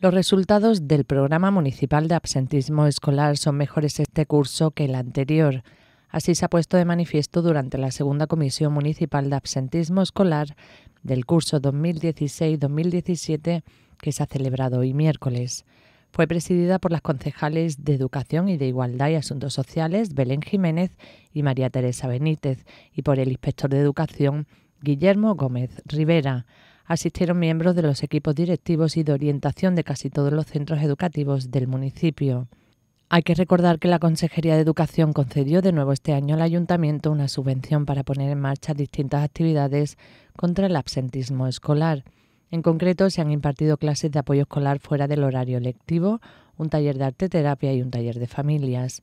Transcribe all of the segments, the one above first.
Los resultados del programa municipal de absentismo escolar son mejores este curso que el anterior. Así se ha puesto de manifiesto durante la segunda comisión municipal de absentismo escolar del curso 2016-2017 que se ha celebrado hoy miércoles. Fue presidida por las concejales de Educación y de Igualdad y Asuntos Sociales, Belén Jiménez y María Teresa Benítez, y por el inspector de Educación, Guillermo Gómez Rivera asistieron miembros de los equipos directivos y de orientación de casi todos los centros educativos del municipio. Hay que recordar que la Consejería de Educación concedió de nuevo este año al Ayuntamiento una subvención para poner en marcha distintas actividades contra el absentismo escolar. En concreto, se han impartido clases de apoyo escolar fuera del horario lectivo, un taller de arte terapia y un taller de familias.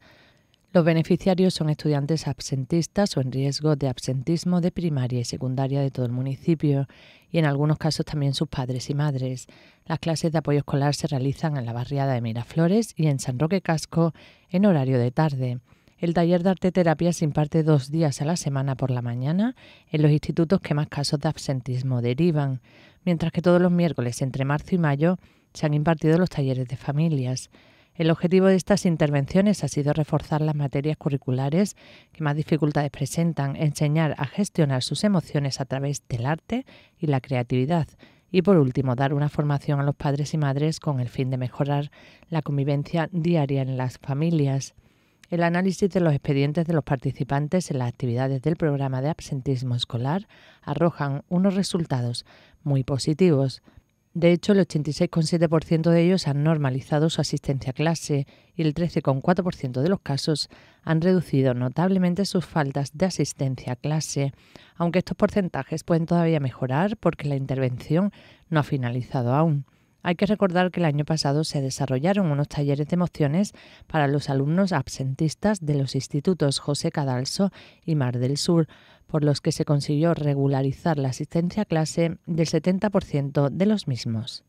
Los beneficiarios son estudiantes absentistas o en riesgo de absentismo de primaria y secundaria de todo el municipio y en algunos casos también sus padres y madres. Las clases de apoyo escolar se realizan en la barriada de Miraflores y en San Roque Casco en horario de tarde. El taller de arte terapia se imparte dos días a la semana por la mañana en los institutos que más casos de absentismo derivan, mientras que todos los miércoles entre marzo y mayo se han impartido los talleres de familias. El objetivo de estas intervenciones ha sido reforzar las materias curriculares que más dificultades presentan, enseñar a gestionar sus emociones a través del arte y la creatividad y por último dar una formación a los padres y madres con el fin de mejorar la convivencia diaria en las familias. El análisis de los expedientes de los participantes en las actividades del programa de absentismo escolar arrojan unos resultados muy positivos. De hecho, el 86,7% de ellos han normalizado su asistencia a clase y el 13,4% de los casos han reducido notablemente sus faltas de asistencia a clase, aunque estos porcentajes pueden todavía mejorar porque la intervención no ha finalizado aún. Hay que recordar que el año pasado se desarrollaron unos talleres de emociones para los alumnos absentistas de los institutos José Cadalso y Mar del Sur, por los que se consiguió regularizar la asistencia a clase del 70% de los mismos.